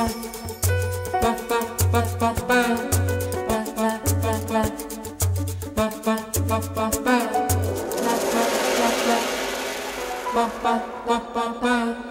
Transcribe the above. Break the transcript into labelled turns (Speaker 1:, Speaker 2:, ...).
Speaker 1: ba ba ba ba ba